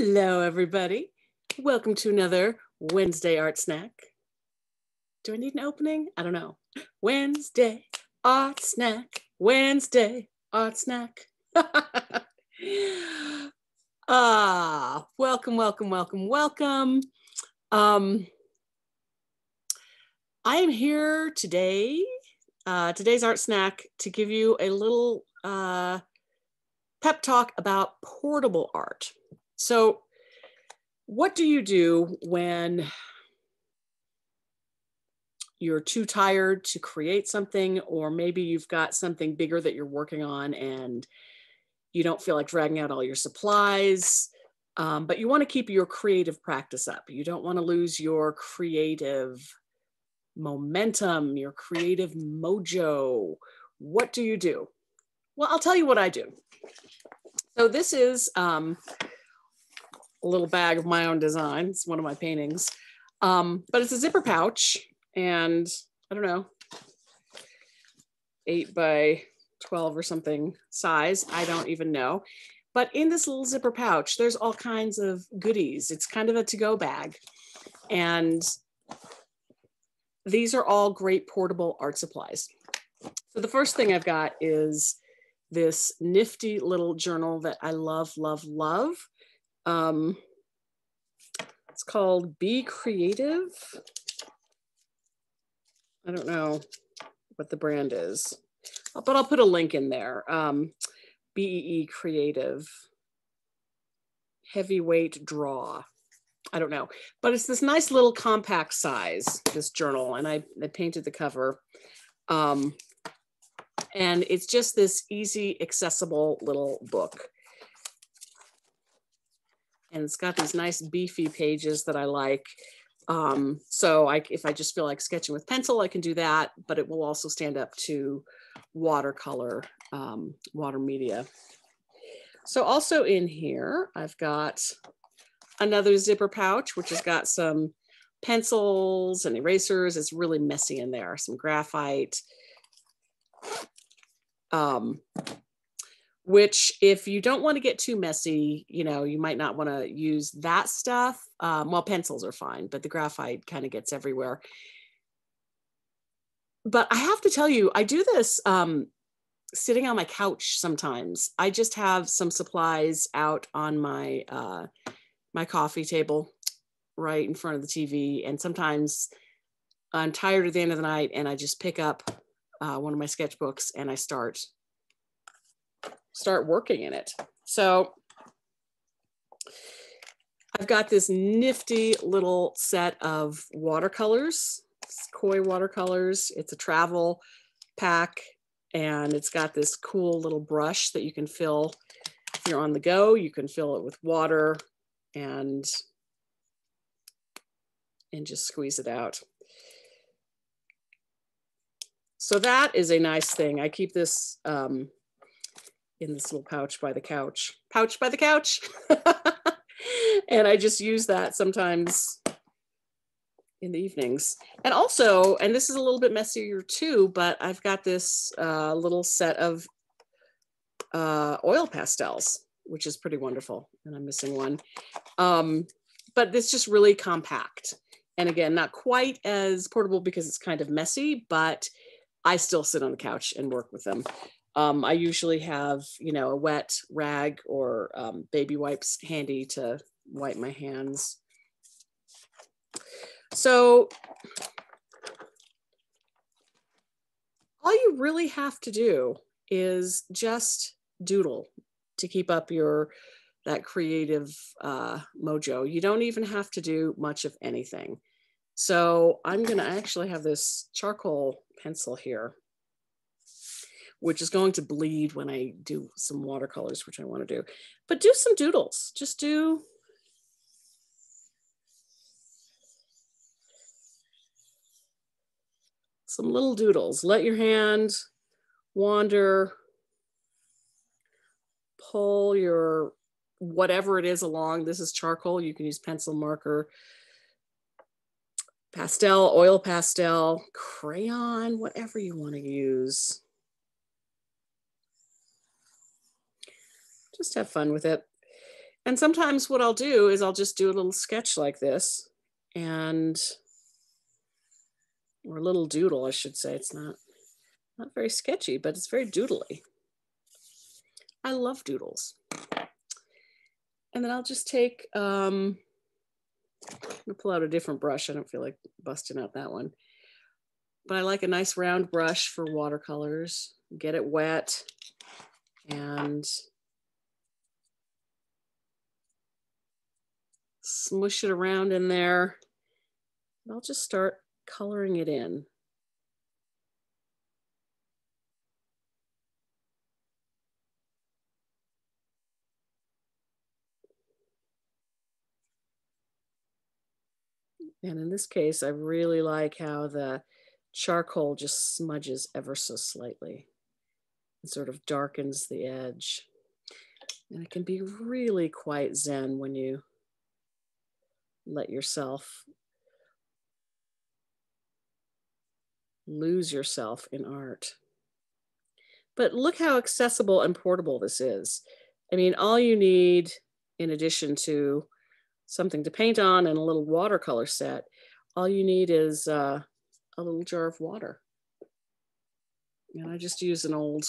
Hello, everybody. Welcome to another Wednesday Art Snack. Do I need an opening? I don't know. Wednesday Art Snack. Wednesday Art Snack. ah, welcome, welcome, welcome, welcome. Um, I am here today, uh, today's Art Snack, to give you a little uh, pep talk about portable art. So, what do you do when you're too tired to create something, or maybe you've got something bigger that you're working on and you don't feel like dragging out all your supplies, um, but you want to keep your creative practice up? You don't want to lose your creative momentum, your creative mojo. What do you do? Well, I'll tell you what I do. So, this is um, a little bag of my own design. It's one of my paintings. Um, but it's a zipper pouch and I don't know, eight by 12 or something size. I don't even know. But in this little zipper pouch, there's all kinds of goodies. It's kind of a to go bag. And these are all great portable art supplies. So the first thing I've got is this nifty little journal that I love, love, love. Um, it's called Bee Creative. I don't know what the brand is, but I'll put a link in there. Um, BEE Creative Heavyweight Draw. I don't know, but it's this nice little compact size, this journal, and I, I painted the cover. Um, and it's just this easy, accessible little book and it's got these nice beefy pages that I like. Um, so I, if I just feel like sketching with pencil, I can do that, but it will also stand up to watercolor, um, water media. So also in here, I've got another zipper pouch, which has got some pencils and erasers. It's really messy in there, some graphite. Um, which if you don't want to get too messy, you know, you might not want to use that stuff. Um, well, pencils are fine, but the graphite kind of gets everywhere. But I have to tell you, I do this um, sitting on my couch sometimes. I just have some supplies out on my uh, my coffee table right in front of the TV. And sometimes I'm tired at the end of the night and I just pick up uh, one of my sketchbooks and I start start working in it. So I've got this nifty little set of watercolors, koi watercolors. It's a travel pack and it's got this cool little brush that you can fill if you're on the go, you can fill it with water and and just squeeze it out. So that is a nice thing. I keep this um, in this little pouch by the couch, pouch by the couch. and I just use that sometimes in the evenings. And also, and this is a little bit messier too, but I've got this uh, little set of uh, oil pastels, which is pretty wonderful. And I'm missing one. Um, but it's just really compact. And again, not quite as portable because it's kind of messy, but I still sit on the couch and work with them. Um, I usually have, you know, a wet rag or um, baby wipes handy to wipe my hands. So all you really have to do is just doodle to keep up your that creative uh, mojo. You don't even have to do much of anything. So I'm gonna actually have this charcoal pencil here which is going to bleed when I do some watercolors, which I want to do. But do some doodles. Just do some little doodles. Let your hand wander, pull your whatever it is along. This is charcoal. You can use pencil marker, pastel, oil pastel, crayon, whatever you want to use. Just have fun with it. And sometimes what I'll do is I'll just do a little sketch like this and, or a little doodle, I should say. It's not, not very sketchy, but it's very doodly. I love doodles. And then I'll just take, um, I'm pull out a different brush. I don't feel like busting out that one. But I like a nice round brush for watercolors. Get it wet and smush it around in there. I'll just start coloring it in. And in this case, I really like how the charcoal just smudges ever so slightly and sort of darkens the edge. And it can be really quite zen when you let yourself lose yourself in art. But look how accessible and portable this is. I mean, all you need, in addition to something to paint on and a little watercolor set, all you need is uh, a little jar of water. And I just use an old,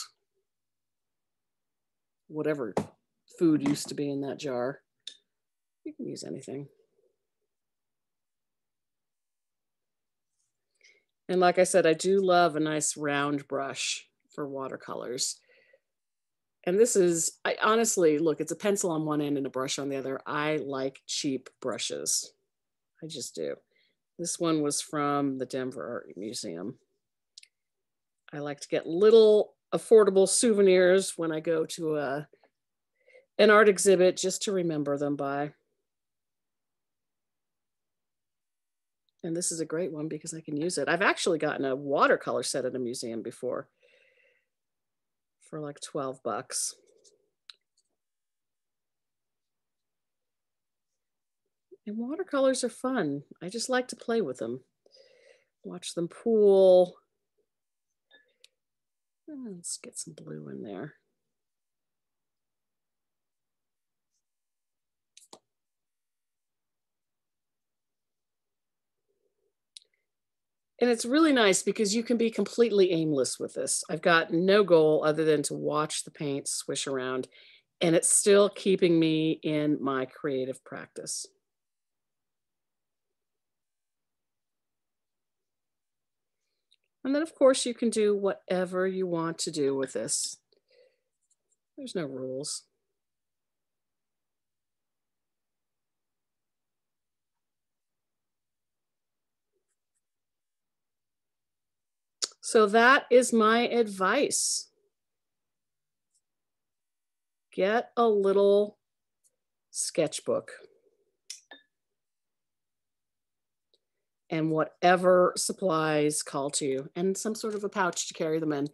whatever food used to be in that jar. You can use anything. And like I said, I do love a nice round brush for watercolors. And this is, I honestly, look, it's a pencil on one end and a brush on the other. I like cheap brushes. I just do. This one was from the Denver Art Museum. I like to get little affordable souvenirs when I go to a, an art exhibit just to remember them by. And this is a great one because I can use it. I've actually gotten a watercolor set at a museum before for like 12 bucks. And watercolors are fun. I just like to play with them. Watch them pool. Let's get some blue in there. And it's really nice because you can be completely aimless with this. I've got no goal other than to watch the paint swish around and it's still keeping me in my creative practice. And then of course you can do whatever you want to do with this. There's no rules. So that is my advice. Get a little sketchbook. And whatever supplies call to you, and some sort of a pouch to carry them in,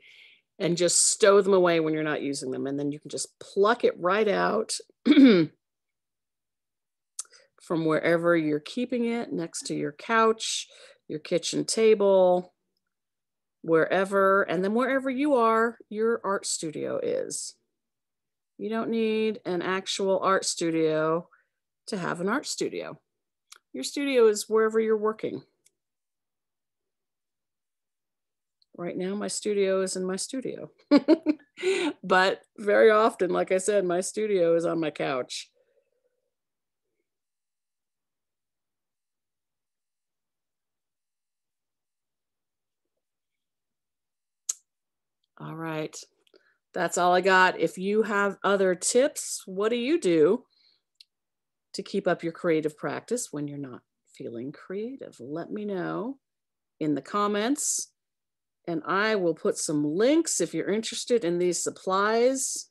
and just stow them away when you're not using them. And then you can just pluck it right out from wherever you're keeping it next to your couch, your kitchen table, wherever, and then wherever you are, your art studio is. You don't need an actual art studio to have an art studio. Your studio is wherever you're working. Right now, my studio is in my studio. but very often, like I said, my studio is on my couch. All right. That's all I got. If you have other tips, what do you do to keep up your creative practice when you're not feeling creative? Let me know in the comments. And I will put some links if you're interested in these supplies.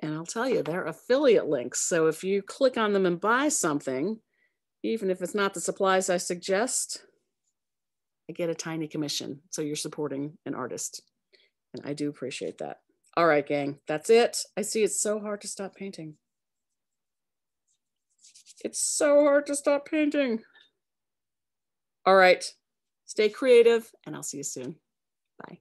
And I'll tell you, they're affiliate links. So if you click on them and buy something, even if it's not the supplies I suggest, I get a tiny commission. So you're supporting an artist. And I do appreciate that. All right, gang, that's it. I see it's so hard to stop painting. It's so hard to stop painting. All right, stay creative and I'll see you soon. Bye.